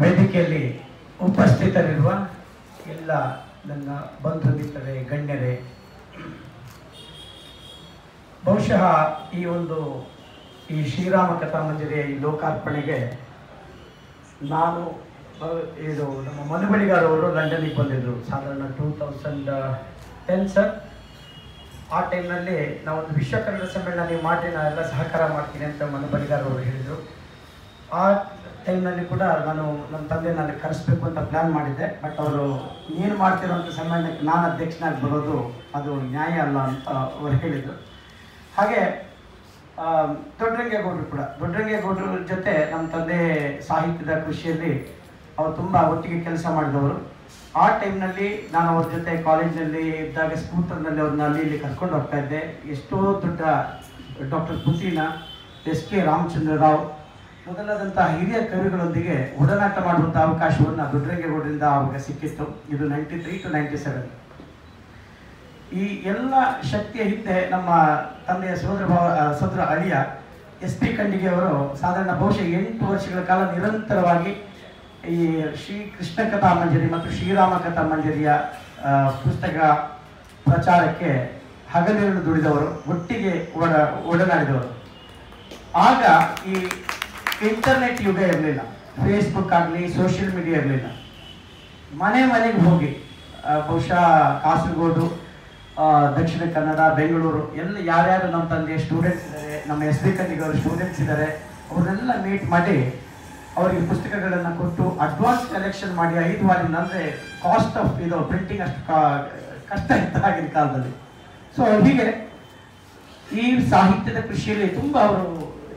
ವೇದಿಕೆಯಲ್ಲಿ ಉಪಸ್ಥಿತರಿರುವ ಎಲ್ಲ ನನ್ನ ಬಂಧು ಮಿತ್ರರೇ, ಗಣ್ಯರೇ, ಬಹುಶಃ ಈ ಒಂದು ಈ ಶ್ರೀರಾಮ ಕಥಾಮಂಜರಿಯ ಈ ಲೋಕಾರ್ಪಣೆಗೆ ನಾನು ಇದು ನಮ್ಮ ಮನುಬಳಿಗಾರವರು ಲಂಡನ್ನಿಗೆ ಬಂದಿದ್ದರು. ಸಾಧಾರಣ ಟೂ ತೌಸಂಡ್ ಟೆನ್ ಸರ್. ಆ ಟೈಮ್ನಲ್ಲಿ ನಾವೊಂದು ವಿಶ್ವ ಕನ್ನಡ ಸಮ್ಮೇಳನ, ನೀವು ಮಾಡಿ ನಾವೆಲ್ಲ ಸಹಕಾರ ಮಾಡ್ತೀನಿ ಅಂತ ಮನುಬಳಿಗಾರವರು ಹೇಳಿದರು. ಆ ಟೈಮ್ನಲ್ಲಿ ಕೂಡ ನಾನು ನನ್ನ ತಂದೆ ನಾನು ಕರೆಸ್ಬೇಕು ಅಂತ ಪ್ಲ್ಯಾನ್ ಮಾಡಿದ್ದೆ. ಬಟ್ ಅವರು ಏನು ಮಾಡ್ತಿರೋಂಥ ಸಮ್ಮೇಳನಕ್ಕೆ ನಾನು ಅಧ್ಯಕ್ಷನಾಗಿ ಬರೋದು ಅದು ನ್ಯಾಯ ಅಲ್ಲ ಅಂತ ಅವರು ಹೇಳಿದರು. ಹಾಗೆ ದೊಡ್ಡರಂಗೇಗೌಡರು ಕೂಡ. ದೊಡ್ಡರಂಗೇಗೌಡರ ಜೊತೆ ನಮ್ಮ ತಂದೆ ಸಾಹಿತ್ಯದ ಕೃಷಿಯಲ್ಲಿ ಅವರು ತುಂಬ ಒಟ್ಟಿಗೆ ಕೆಲಸ ಮಾಡಿದವರು. ಆ ಟೈಮ್ನಲ್ಲಿ ನಾನು ಅವ್ರ ಜೊತೆ ಕಾಲೇಜಿನಲ್ಲಿ ಇದ್ದಾಗ ಸ್ಕೂಟರ್ನಲ್ಲಿ ಅವ್ರನ್ನ ಅಲ್ಲಿ ಇಲ್ಲಿ ಕರ್ಕೊಂಡು ಹೋಗ್ತಾ ಇದ್ದೆ. ಎಷ್ಟೋ ದೊಡ್ಡ doctor Putina S K Ramachandra Rao ಮೊದಲಾದಂತಹ ಹಿರಿಯ ಕವಿಗಳೊಂದಿಗೆ ಒಡನಾಟ ಮಾಡುವಂಥ ಅವಕಾಶವನ್ನು ದೊಡ್ಡರಂಗೇಗೌಡರಿಂದ ಆವಾಗ ಸಿಕ್ಕಿತ್ತು. ಇದು ninety three to ninety seven ಈ ಎಲ್ಲ ಶಕ್ತಿಯ ಹಿಂದೆ ನಮ್ಮ ತಂದೆಯ ಸೋದರ ಭಾವ ಸಹೋದರ ಅಳಿಯ ಎಸ್ ಪಿ ಖಂಡಿಗೆ ಅವರು ಸಾಧಾರಣ ಬಹುಶಃ ಎಂಟು ವರ್ಷಗಳ ಕಾಲ ನಿರಂತರವಾಗಿ ಈ ಶ್ರೀ ಕೃಷ್ಣ ಕಥಾ ಮಂಜರಿ ಮತ್ತು ಶ್ರೀರಾಮ ಕಥಾ ಮಂಜರಿಯ ಪುಸ್ತಕ ಪ್ರಚಾರಕ್ಕೆ ಹಗಲಿರುಳು ದುಡಿದವರು, ಒಟ್ಟಿಗೆ ಒಡ, ಒಡನಾಡಿದವರು. ಆಗ ಈ ಇಂಟರ್ನೆಟ್ ಯುಗ ಇರಲಿಲ್ಲ. ಫೇಸ್ಬುಕ್ ಆಗಲಿ ಸೋಷಿಯಲ್ ಮೀಡಿಯಾ ಇರಲಿಲ್ಲ. ಮನೆ ಮನೆಗೆ ಹೋಗಿ ಬಹುಶಃ ಕಾಸರಗೋಡು ದಕ್ಷಿಣ ಕನ್ನಡ, ಬೆಂಗಳೂರು, ಎಲ್ಲ ಯಾರ್ಯಾರು ನಮ್ಮ ತಂದೆ ಸ್ಟೂಡೆಂಟ್ಸ್ ಇದ್ದಾರೆ ನಮ್ಮ ಎಸ್ ಬಿ ಸ್ಟೂಡೆಂಟ್ಸ್ ಇದ್ದಾರೆ ಅವರೆಲ್ಲ ಮೀಟ್ ಮಾಡಿ ಅವರಿಗೆ ಪುಸ್ತಕಗಳನ್ನು ಕೊಟ್ಟು ಅಡ್ವಾನ್ಸ್ ಕಲೆಕ್ಷನ್ ಮಾಡಿ ಐದು ಬಾರಿ ಅಂದರೆ ಕಾಸ್ಟ್ ಆಫ್ ಇದು ಪ್ರಿಂಟಿಂಗ್ ಅಷ್ಟು ಕಷ್ಟ ಇತ್ತು ಆಗಿನ ಕಾಲದಲ್ಲಿ. ಸೊ ಹೀಗೆ ಈ ಸಾಹಿತ್ಯದ ಕೃಷಿಯಲ್ಲಿ ತುಂಬ ಅವರು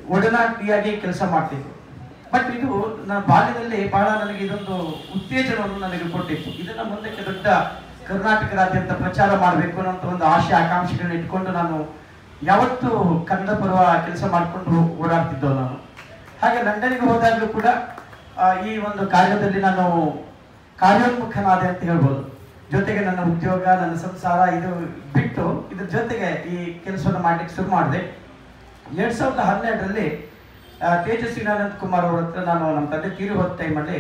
ಒಡನಾಟಿಯಾಗಿ ಕೆಲಸ ಮಾಡ್ತಿದ್ರು. ಬಟ್ ಇದು ನನ್ನ ಬಾಲ್ಯದಲ್ಲಿ ಬಹಳ ನನಗೆ ಇದೊಂದು ಉತ್ತೇಜನವನ್ನು ನನಗೆ ಕೊಟ್ಟಿತ್ತು. ಇದನ್ನ ಮುಂದಕ್ಕೆ ದೊಡ್ಡ ಕರ್ನಾಟಕದಾದ್ಯಂತ ಪ್ರಚಾರ ಮಾಡಬೇಕು ಅನ್ನೋ ಒಂದು ಆಶೆ, ಆಕಾಂಕ್ಷೆಗಳನ್ನ ಇಟ್ಕೊಂಡು ನಾನು ಯಾವತ್ತೂ ಕನ್ನಡ ಕೆಲಸ ಮಾಡಿಕೊಂಡು ಓಡಾಡ್ತಿದ್ದೋ ನಾನು. ಹಾಗೆ ಲಂಡನ್ಗೆ ಹೋದಾಗಲೂ ಕೂಡ ಈ ಒಂದು ಕಾರ್ಯದಲ್ಲಿ ನಾನು ಕಾರ್ಯೋನ್ಮುಖನಾದೆ ಅಂತ ಹೇಳ್ಬೋದು. ಜೊತೆಗೆ ನನ್ನ ಉದ್ಯೋಗ, ನನ್ನ ಸಂಸಾರ, ಇದು ಬಿಟ್ಟು ಇದ್ರ ಜೊತೆಗೆ ಈ ಕೆಲಸವನ್ನು ಮಾಡ್ಲಿಕ್ಕೆ ಶುರು ಮಾಡಿದೆ. ಎರಡ್ ಸಾವಿರದ ಹನ್ನೆರಡರಲ್ಲಿ ತೇಜಸ್ವಿ ಅನಂತ್ ಕುಮಾರ್ ಅವ್ರ ಹತ್ರ ನಾನು ನಮ್ಮ ತಂದೆ ತೀರಿ ಹೋದ ಟೈಮಲ್ಲಿ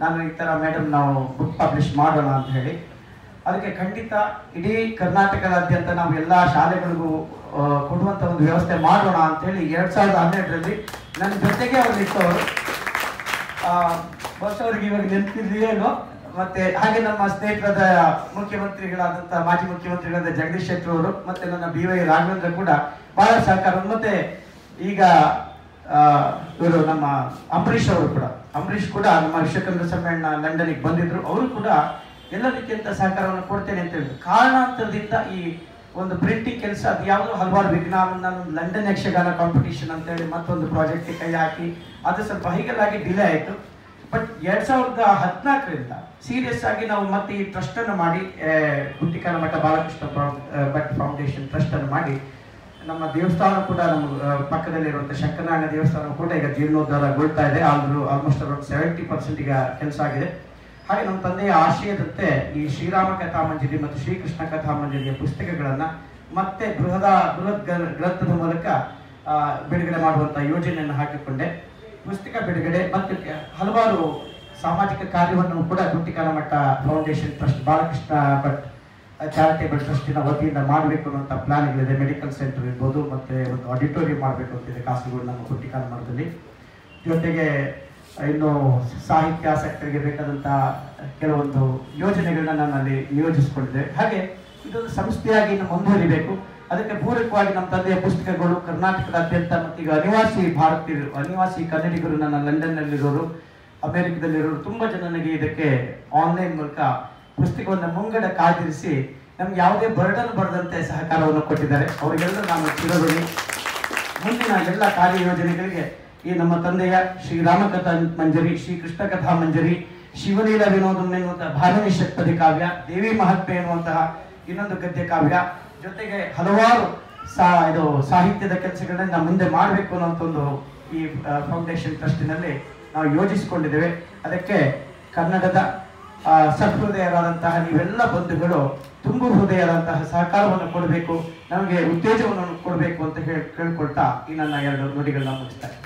ನಾನು ಈ ಥರ ಮೇಡಮ್ ನಾವು ಬುಕ್ ಪಬ್ಲಿಷ್ ಮಾಡೋಣ ಅಂತ ಹೇಳಿ, ಅದಕ್ಕೆ ಖಂಡಿತ ಇಡೀ ಕರ್ನಾಟಕದಾದ್ಯಂತ ನಾವು ಎಲ್ಲ ಶಾಲೆಗಳಿಗೂ ಕೊಡುವಂಥ ಒಂದು ವ್ಯವಸ್ಥೆ ಮಾಡೋಣ ಅಂತ ಹೇಳಿ ಎರಡ್ ಸಾವಿರದ ಹನ್ನೆರಡರಲ್ಲಿ ನನ್ನ ಜೊತೆಗೆ ಅವ್ರು ಇಟ್ಟವರು ಬಸ್ ಅವ್ರಿಗೆ ಇವಾಗ ನೆನಪಿದೆಯೇನೋ ಮತ್ತೆ ಹಾಗೆ ನಮ್ಮ ಸ್ನೇಹಿತರಾದ ಮುಖ್ಯಮಂತ್ರಿಗಳಾದಂಥ ಮಾಜಿ ಮುಖ್ಯಮಂತ್ರಿಗಳಾದ ಜಗದೀಶ್ ಶೆಟ್ಟರ್ ಅವರು, ಮತ್ತೆ ನನ್ನ ಬಿ ವೈ ರಾಘವೇಂದ್ರ ಕೂಡ ಬಹಳ ಸಹಕಾರ. ಮತ್ತೆ ಈಗ ಇವರು ನಮ್ಮ ಅಂಬರೀಶ್ ಅವರು ಕೂಡ. ಅಂಬರೀಶ್ ಕೂಡ ನಮ್ಮ ವಿಶ್ವಕಂದ್ರ ಸಮ್ಮೇಳನ ಲಂಡನ್ಗೆ ಬಂದಿದ್ರು. ಅವರು ಕೂಡ ಎಲ್ಲ ಸಹಕಾರವನ್ನು ಕೊಡ್ತೇನೆ ಅಂತ ಹೇಳಿದ್ರು. ಕಾರಣಾಂತರದಿಂದ ಈ ಒಂದು ಪ್ರಿಂಟಿಂಗ್ ಕೆಲಸ ಅದು ಯಾವುದೋ ಹಲವಾರು ವಿಜ್ಞಾನ ಲಂಡನ್ ಯಕ್ಷಗಾನ ಕಾಂಪಿಟೇಷನ್ ಅಂತ ಹೇಳಿ ಮತ್ತೊಂದು ಪ್ರಾಜೆಕ್ಟ್ಗೆ ಕೈ ಹಾಕಿ ಅದು ಸ್ವಲ್ಪ ಹೈಗಲಾಗಿ ಡಿಲೇ ಆಯಿತು. ಬಟ್ ಎರಡ್ ಸಾವಿರದ ಹದಿನಾಲ್ಕರಿಂದ ಸೀರಿಯಸ್ ಆಗಿ ನಾವು ಮತ್ತೆ ಈ ಟ್ರಸ್ಟ್ ಅನ್ನು ಮಾಡಿ ಆ, ಗುಂಟಿಕಾಲ ಮಠ ಬಾಲಕೃಷ್ಣ ಭಟ್ ಫೌಂಡೇಶನ್ ಟ್ರಸ್ಟ್ ಅನ್ನು ಮಾಡಿ ನಮ್ಮ ದೇವಸ್ಥಾನ ಕೂಡ ನಮ್ಮ ಪಕ್ಕದಲ್ಲಿ ಪಕ್ಕದಲ್ಲಿರುವಂಥ ಶಂಕರನಾರಾಯಣ ದೇವಸ್ಥಾನ ಕೂಡ ಈಗ ಜೀರ್ಣೋದ್ಧಾರಗೊಳ್ತಾ ಇದೆ. ಆದರೂ ಆಲ್ಮೋಸ್ಟ್ ಅರೌಂಡ್ ಸೆವೆಂಟಿ ಪರ್ಸೆಂಟ್ ಈಗ ಕೆಲಸ ಆಗಿದೆ. ಹಾಗೆ ನಮ್ಮ ತಂದೆಯ ಆಶಯದಂತೆ ಈ ಶ್ರೀರಾಮ ಕಥಾಮಂಜರಿ ಮತ್ತು ಶ್ರೀಕೃಷ್ಣ ಕಥಾಮಂಜರಿಯ ಪುಸ್ತಕಗಳನ್ನು ಮತ್ತೆ ಬೃಹದ, ಬೃಹತ್ ಗ್ರ- ಗ್ರಂಥದ ಮೂಲಕ ಬಿಡುಗಡೆ ಮಾಡುವಂತ ಯೋಜನೆಯನ್ನು ಹಾಕಿಕೊಂಡೆ. ಪುಸ್ತಕ ಬಿಡುಗಡೆ ಮತ್ತು ಹಲವಾರು ಸಾಮಾಜಿಕ ಕಾರ್ಯವನ್ನು ಕೂಡ Guntikala foundation trust Balakrishna Bhat charitable ಟ್ರಸ್ಟಿನ ವತಿಯಿಂದ ಮಾಡಬೇಕು ಅನ್ನುವಂಥ ಪ್ಲಾನ್ಗಳಿದೆ ಮೆಡಿಕಲ್ ಸೆಂಟರ್ ಇರ್ಬೋದು, ಮತ್ತೆ ಒಂದು ಆಡಿಟೋರಿಯಂ ಮಾಡಬೇಕು ಅಂತಿದೆ ಕಾಸರಗೋಡು ನಮ್ಮ ಗುಂಟಿಕಾಲ ಮಠದಲ್ಲಿ ಜೊತೆಗೆ ಇನ್ನು ಸಾಹಿತ್ಯ ಆಸಕ್ತರಿಗೆ ಬೇಕಾದಂತಹ ಕೆಲವೊಂದು ಯೋಜನೆಗಳನ್ನ ನಾನು ಅಲ್ಲಿ ನಿಯೋಜಿಸಿಕೊಂಡಿದ್ದೆ. ಹಾಗೆ ಇದೊಂದು ಸಂಸ್ಥೆಯಾಗಿ ಇನ್ನು ಮುಂದುವರಿಬೇಕು. ಅದಕ್ಕೆ ಪೂರಕವಾಗಿ ನಮ್ಮ ತಂದೆಯ ಪುಸ್ತಕಗಳು ಕರ್ನಾಟಕದಾದ್ಯಂತ ಮತ್ತು ಈಗ ಅನಿವಾಸಿ ಭಾರತೀಯರು, ಅನಿವಾಸಿ ಕನ್ನಡಿಗರು ನನ್ನ ಲಂಡನ್ನಲ್ಲಿರೋರು, ಅಮೆರಿಕದಲ್ಲಿರೋರು, ತುಂಬಾ ಜನ ನನಗೆ ಇದಕ್ಕೆ ಆನ್ಲೈನ್ ಮೂಲಕ ಪುಸ್ತಕವನ್ನು ಮುಂಗಡ ಕಾದಿರಿಸಿ ನಮ್ಗೆ ಯಾವುದೇ ಬರ್ಡನ್ ಬರದಂತೆ ಸಹಕಾರವನ್ನು ಕೊಟ್ಟಿದ್ದಾರೆ. ಅವರಿಗೆಲ್ಲ ನಾನು ಚಿರಋಣಿ ಮುಂದಿನ ಎಲ್ಲ ಕಾರ್ಯಯೋಜನೆಗಳಿಗೆ ಈ ನಮ್ಮ ತಂದೆಯ ಶ್ರೀರಾಮಕಥಾ ಮಂಜರಿ, ಶ್ರೀ ಕೃಷ್ಣ ಕಥಾ ಮಂಜರಿ, ಶಿವಲೀಲ ವಿನೋದಂ ಎನ್ನುವಂತಹ ಭಾರವಿ ಷಟ್ಪದಿ ಕಾವ್ಯ, ದೇವಿ ಮಹಾತ್ಮೆ ಎನ್ನುವಂತಹ ಇನ್ನೊಂದು ಗದ್ಯ ಕಾವ್ಯ ಜೊತೆಗೆ ಹಲವಾರು ಸಾ ಇದು ಸಾಹಿತ್ಯದ ಕೆಲಸಗಳನ್ನ ಮುಂದೆ ಮಾಡಬೇಕು ಅನ್ನೋಂಥ ಒಂದು ಈ ಫೌಂಡೇಶನ್ ಟ್ರಸ್ಟಿನಲ್ಲಿ ನಾವು ಯೋಜಿಸಿಕೊಂಡಿದ್ದೇವೆ. ಅದಕ್ಕೆ ಕನ್ನಡದ ಸಹೃದಯರಾದಂತಹ ನೀವೆಲ್ಲ ಬಂಧುಗಳು, ತುಂಬು ಹೃದಯದಂತಹ ಸಹಕಾರವನ್ನು ಕೊಡಬೇಕು, ನಮಗೆ ಉತ್ತೇಜವನ್ನು ಕೊಡಬೇಕು ಅಂತ ಹೇಳಿ ಕೇಳ್ಕೊಳ್ತಾ ಈ ನನ್ನ ಎರಡು ನುಡಿಗಳನ್ನ ಮುಗಿಸ್ತಾರೆ